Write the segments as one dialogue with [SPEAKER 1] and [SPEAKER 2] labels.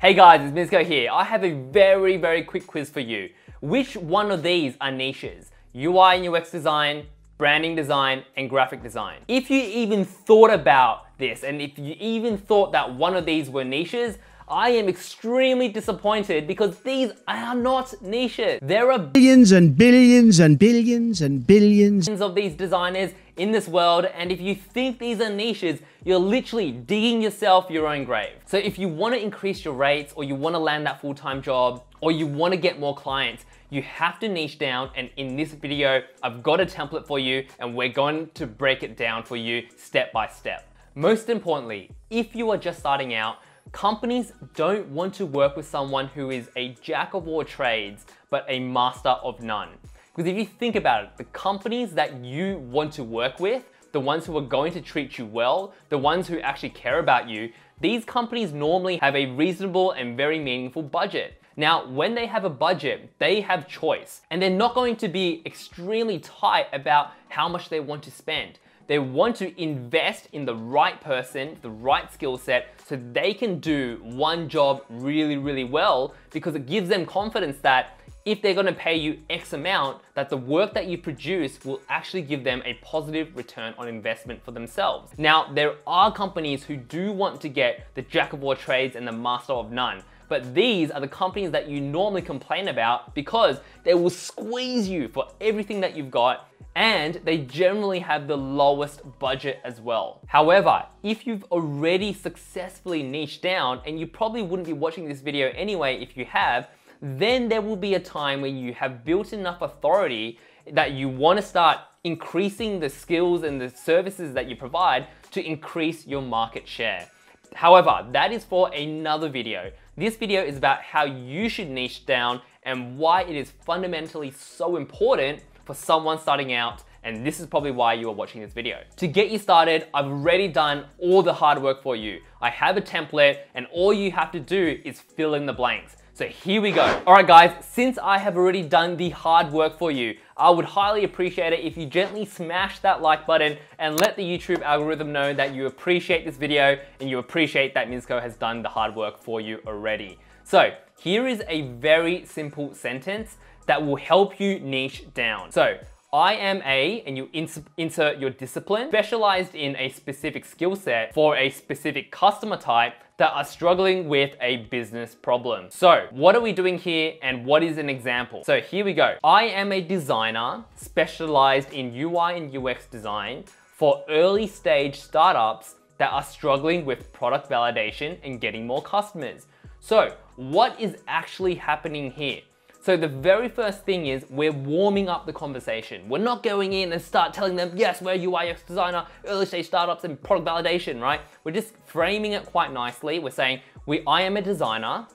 [SPEAKER 1] Hey guys, it's Mizko here. I have a very, very quick quiz for you. Which one of these are niches? UI and UX design, branding design, and graphic design. If you even thought about this, and if you even thought that one of these were niches, I am extremely disappointed because these are not niches. There are
[SPEAKER 2] billions and billions and billions and billions
[SPEAKER 1] of these designers in this world, and if you think these are niches, you're literally digging yourself your own grave. So if you wanna increase your rates, or you wanna land that full-time job, or you wanna get more clients, you have to niche down and in this video, I've got a template for you and we're going to break it down for you step by step. Most importantly, if you are just starting out, companies don't want to work with someone who is a jack of all trades, but a master of none. Because if you think about it, the companies that you want to work with, the ones who are going to treat you well, the ones who actually care about you, these companies normally have a reasonable and very meaningful budget. Now, when they have a budget, they have choice, and they're not going to be extremely tight about how much they want to spend. They want to invest in the right person, the right skill set, so they can do one job really, really well because it gives them confidence that if they're gonna pay you X amount, that the work that you produce will actually give them a positive return on investment for themselves. Now, there are companies who do want to get the jack of all trades and the master of none. But these are the companies that you normally complain about because they will squeeze you for everything that you've got and they generally have the lowest budget as well. However, if you've already successfully niched down, and you probably wouldn't be watching this video anyway if you have, then there will be a time when you have built enough authority that you want to start increasing the skills and the services that you provide to increase your market share. However, that is for another video. This video is about how you should niche down and why it is fundamentally so important for someone starting out and this is probably why you are watching this video. To get you started, I've already done all the hard work for you. I have a template and all you have to do is fill in the blanks. So here we go. All right guys, since I have already done the hard work for you, I would highly appreciate it if you gently smash that like button and let the YouTube algorithm know that you appreciate this video and you appreciate that Mizko has done the hard work for you already. So here is a very simple sentence that will help you niche down. So I am a, and you ins insert your discipline, specialized in a specific skill set for a specific customer type that are struggling with a business problem. So what are we doing here and what is an example? So here we go. I am a designer specialized in UI and UX design for early stage startups that are struggling with product validation and getting more customers. So what is actually happening here? So the very first thing is we're warming up the conversation. We're not going in and start telling them, yes, we're UI UX designer, early stage startups and product validation, right? We're just framing it quite nicely. We're saying, we, I am a designer,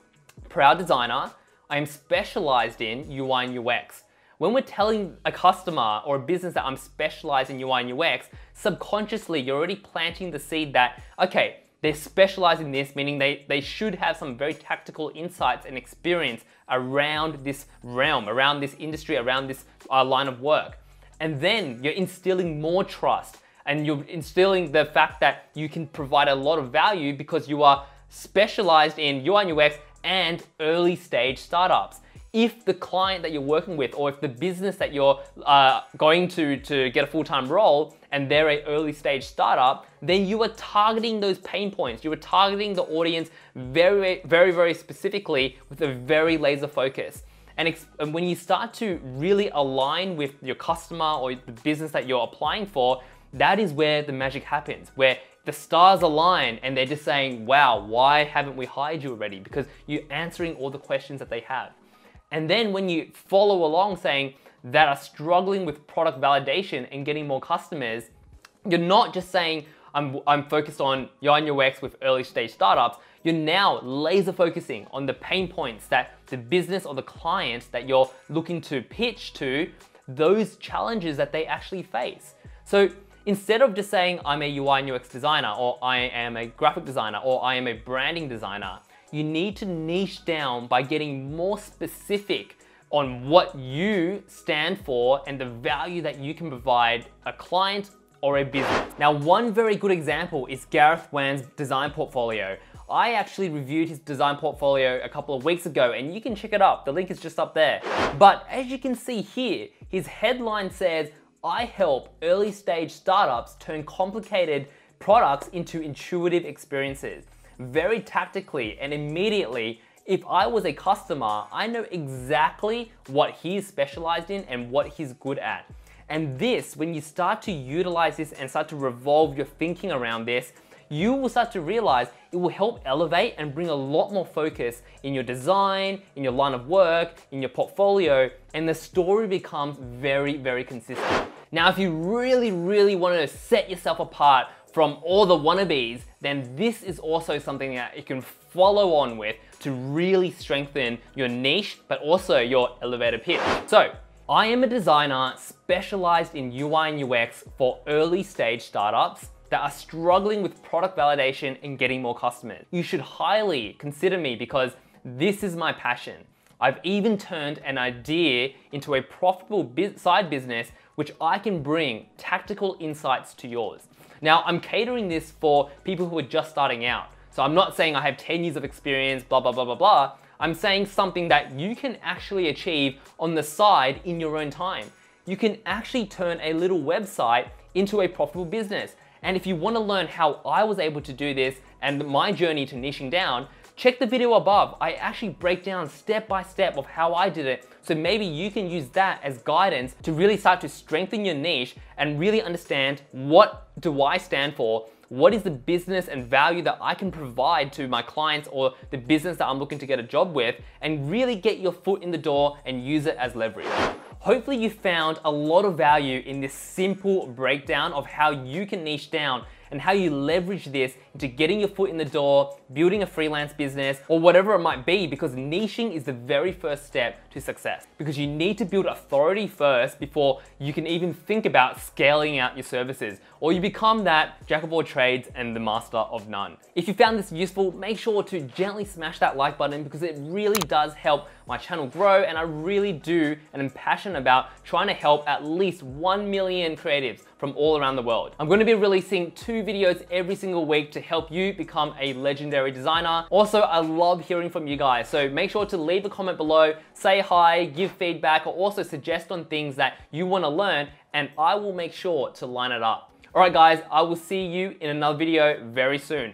[SPEAKER 1] proud designer. I am specialized in UI and UX. When we're telling a customer or a business that I'm specialized in UI and UX, subconsciously you're already planting the seed that, okay, they're specialized in this, meaning they, they should have some very tactical insights and experience around this realm, around this industry, around this uh, line of work. And then you're instilling more trust and you're instilling the fact that you can provide a lot of value because you are specialized in UI and UX and early stage startups if the client that you're working with or if the business that you're uh, going to to get a full-time role and they're a early stage startup, then you are targeting those pain points. You are targeting the audience very, very, very specifically with a very laser focus. And, and when you start to really align with your customer or the business that you're applying for, that is where the magic happens, where the stars align and they're just saying, wow, why haven't we hired you already? Because you're answering all the questions that they have. And then when you follow along saying that are struggling with product validation and getting more customers, you're not just saying, I'm, I'm focused on and UX with early stage startups. You're now laser focusing on the pain points that the business or the clients that you're looking to pitch to, those challenges that they actually face. So instead of just saying, I'm a UI and UX designer, or I am a graphic designer, or I am a branding designer, you need to niche down by getting more specific on what you stand for and the value that you can provide a client or a business. Now, one very good example is Gareth Wan's design portfolio. I actually reviewed his design portfolio a couple of weeks ago and you can check it up. The link is just up there. But as you can see here, his headline says, I help early stage startups turn complicated products into intuitive experiences. Very tactically and immediately, if I was a customer, I know exactly what he's specialized in and what he's good at. And this, when you start to utilize this and start to revolve your thinking around this, you will start to realize it will help elevate and bring a lot more focus in your design, in your line of work, in your portfolio, and the story becomes very, very consistent. Now, if you really, really want to set yourself apart from all the wannabes, then this is also something that you can follow on with to really strengthen your niche, but also your elevator pitch. So I am a designer specialized in UI and UX for early stage startups that are struggling with product validation and getting more customers. You should highly consider me because this is my passion. I've even turned an idea into a profitable side business which I can bring tactical insights to yours. Now, I'm catering this for people who are just starting out. So I'm not saying I have 10 years of experience, blah, blah, blah, blah, blah. I'm saying something that you can actually achieve on the side in your own time. You can actually turn a little website into a profitable business. And if you wanna learn how I was able to do this and my journey to niching down, check the video above. I actually break down step by step of how I did it. So maybe you can use that as guidance to really start to strengthen your niche and really understand what do I stand for what is the business and value that I can provide to my clients or the business that I'm looking to get a job with and really get your foot in the door and use it as leverage. Hopefully you found a lot of value in this simple breakdown of how you can niche down and how you leverage this into getting your foot in the door, building a freelance business, or whatever it might be, because niching is the very first step to success. Because you need to build authority first before you can even think about scaling out your services, or you become that jack of all trades and the master of none. If you found this useful, make sure to gently smash that like button because it really does help my channel grow and I really do and am passionate about trying to help at least 1 million creatives from all around the world. I'm gonna be releasing two videos every single week to help you become a legendary designer. Also, I love hearing from you guys, so make sure to leave a comment below, say hi, give feedback, or also suggest on things that you wanna learn, and I will make sure to line it up. All right, guys, I will see you in another video very soon.